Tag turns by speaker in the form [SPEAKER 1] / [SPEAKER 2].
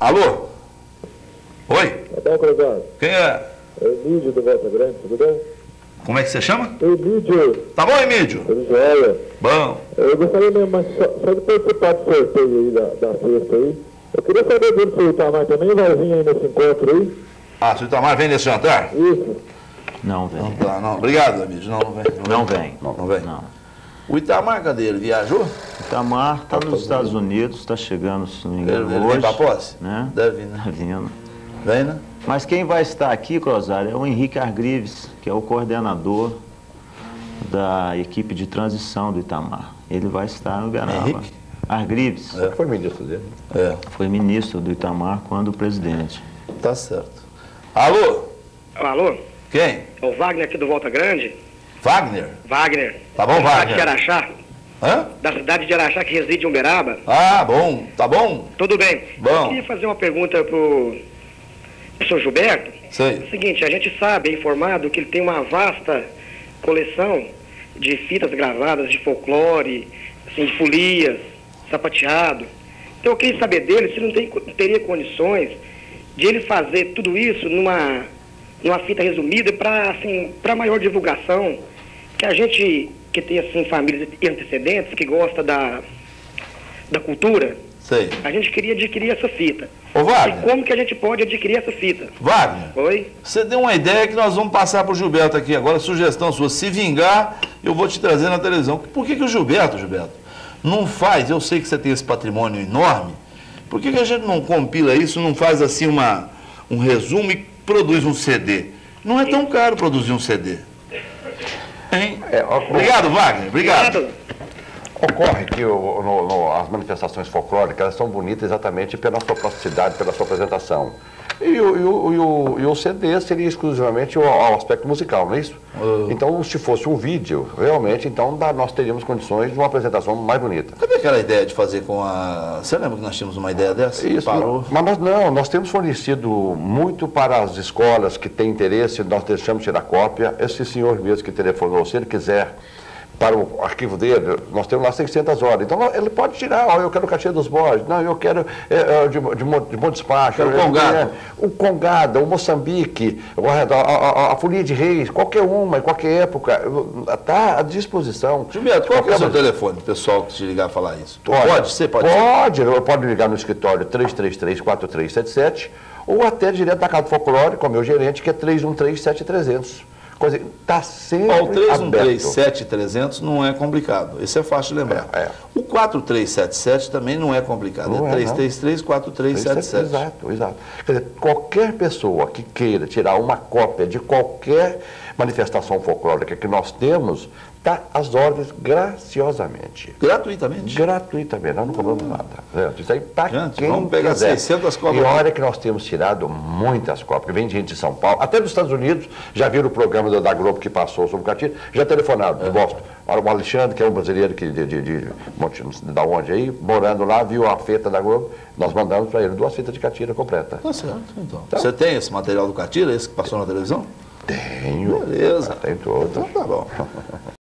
[SPEAKER 1] Alô? Oi?
[SPEAKER 2] Tá bom, Cruzado?
[SPEAKER 1] Quem é?
[SPEAKER 2] É Emílio do Volta Grande, tudo bem?
[SPEAKER 1] Como é que você chama?
[SPEAKER 2] Emílio,
[SPEAKER 1] Tá bom, Emílio?
[SPEAKER 2] tudo jóia?
[SPEAKER 1] Bom.
[SPEAKER 2] Eu gostaria mesmo, mas só, só de participar do sorteio aí da, da sexta aí. Eu queria saber dele se o Itamar também vai vir aí nesse encontro aí.
[SPEAKER 1] Ah, se o Itamar vem nesse jantar?
[SPEAKER 2] Isso.
[SPEAKER 3] Não vem.
[SPEAKER 1] Não tá, não. Obrigado, Emílio. Não, não vem.
[SPEAKER 3] Não vem.
[SPEAKER 1] Não, não vem.
[SPEAKER 3] Não.
[SPEAKER 1] O Itamar, cadê ele? Viajou?
[SPEAKER 3] Itamar está nos Estados Unidos, está chegando, se não me
[SPEAKER 1] Ele,
[SPEAKER 3] engano,
[SPEAKER 1] ele
[SPEAKER 3] hoje.
[SPEAKER 1] vem pra posse?
[SPEAKER 3] Né?
[SPEAKER 1] Deve vir, né?
[SPEAKER 3] Tá vindo.
[SPEAKER 1] Vem, né?
[SPEAKER 3] Mas quem vai estar aqui, Crosário, é o Henrique Argrives, que é o coordenador da equipe de transição do Itamar. Ele vai estar no Uberaba.
[SPEAKER 1] Henrique?
[SPEAKER 3] Argrives
[SPEAKER 4] Foi ministro dele.
[SPEAKER 1] É,
[SPEAKER 3] foi ministro do Itamar quando presidente.
[SPEAKER 1] tá certo. Alô?
[SPEAKER 5] Alô?
[SPEAKER 1] Quem?
[SPEAKER 5] É o Wagner aqui do Volta Grande.
[SPEAKER 1] Wagner?
[SPEAKER 5] Wagner.
[SPEAKER 1] Tá bom,
[SPEAKER 5] da cidade
[SPEAKER 1] Wagner.
[SPEAKER 5] de Araxá.
[SPEAKER 1] Hã?
[SPEAKER 5] Da cidade de Araxá, que reside em Uberaba.
[SPEAKER 1] Ah, bom. Tá bom?
[SPEAKER 5] Tudo bem.
[SPEAKER 1] Bom.
[SPEAKER 5] Eu queria fazer uma pergunta pro professor Gilberto. É
[SPEAKER 1] Sei.
[SPEAKER 5] o seguinte, a gente sabe, é informado, que ele tem uma vasta coleção de fitas gravadas de folclore, assim, de folias, sapateado. Então eu queria saber dele se não tem, teria condições de ele fazer tudo isso numa, numa fita resumida para assim, para maior divulgação, que a gente que tem assim famílias e antecedentes, que gosta da, da cultura,
[SPEAKER 1] Sei.
[SPEAKER 5] a gente queria adquirir essa fita.
[SPEAKER 1] Ô,
[SPEAKER 5] E
[SPEAKER 1] Wagner.
[SPEAKER 5] como que a gente pode adquirir essa fita?
[SPEAKER 1] Wagner.
[SPEAKER 5] Oi?
[SPEAKER 1] Você deu uma ideia que nós vamos passar pro Gilberto aqui agora, sugestão sua. Se vingar, eu vou te trazer na televisão. Por que, que o Gilberto, Gilberto, não faz, eu sei que você tem esse patrimônio enorme, por que, que a gente não compila isso, não faz assim uma, um resumo e produz um CD? Não é tão caro produzir um CD. Hein?
[SPEAKER 4] É,
[SPEAKER 1] Obrigado, Wagner. Obrigado.
[SPEAKER 4] Ocorre que o- no- no- as manifestações folclóricas elas são bonitas exatamente pela sua plasticidade, pela sua apresentação. E o, e o- e o- e o CD seria exclusivamente o, o aspecto musical, não é isso? Então, se fosse um vídeo, realmente, então dá- nós teríamos condições de uma apresentação mais bonita.
[SPEAKER 1] Cadê aquela ideia de fazer com a. Você lembra que nós tínhamos uma ideia dessa?
[SPEAKER 4] Isso,
[SPEAKER 1] Parou.
[SPEAKER 4] Mas nós não, nós temos fornecido muito para as escolas que têm interesse, nós deixamos tirar cópia. Esse senhor mesmo que telefonou, se ele quiser, para o arquivo dele, nós temos lá 600 horas. Então ele pode tirar, ó, eu quero Caxias dos Borges, não, eu quero é, é, de, de, de Bom Despacho.
[SPEAKER 1] Congado.
[SPEAKER 4] quero O Congada, o Moçambique, o- a, a, a, a Folia de Reis, qualquer uma, em qualquer época, está à disposição.
[SPEAKER 1] Gilberto, qual é o seu telefone, pessoal, que te ligar falar isso? Tu
[SPEAKER 4] Olha,
[SPEAKER 1] pode? Você pode?
[SPEAKER 4] Pode, pode ligar no escritório 333-4377 ou até direto da Casa do Folclore, com o meu gerente, que é 313-7300. Coisa está sempre
[SPEAKER 1] Ó, o
[SPEAKER 4] aberto.
[SPEAKER 1] 313-7300 não é complicado. Esse é fácil de lembrar.
[SPEAKER 4] É, é.
[SPEAKER 1] O 4377 também não é complicado.
[SPEAKER 4] Não
[SPEAKER 1] é
[SPEAKER 4] é, não.
[SPEAKER 1] 333-4377.
[SPEAKER 4] Exato, exato. Quer dizer, qualquer pessoa que queira tirar uma cópia de qualquer manifestação folclórica que nós temos, está às ordens graciosamente.
[SPEAKER 1] Gratuitamente.
[SPEAKER 4] Gratuitamente, nós não cobramos nada. certo? Isso aí para quem
[SPEAKER 1] vamos pegar
[SPEAKER 4] quiser.
[SPEAKER 1] 600 cópias.
[SPEAKER 4] E olha que nós temos tirado muitas cópias. Vem gente de São Paulo, até dos Estados Unidos, já viram o programa da, da Globo que passou sobre o Catira, já telefonaram
[SPEAKER 1] É.
[SPEAKER 4] de Boston. Olha, O Alexandre, que é um brasileiro que, de, de, de, Monte- da onde aí, morando lá, viu a feta da Globo, nós mandamos para ele duas fitas de Catira completa.
[SPEAKER 1] Tá certo, então. Você tem esse material do Catira, esse que passou na televisão?
[SPEAKER 4] Tenho.
[SPEAKER 1] Beleza.
[SPEAKER 4] Tem todo.
[SPEAKER 1] Então tá bom.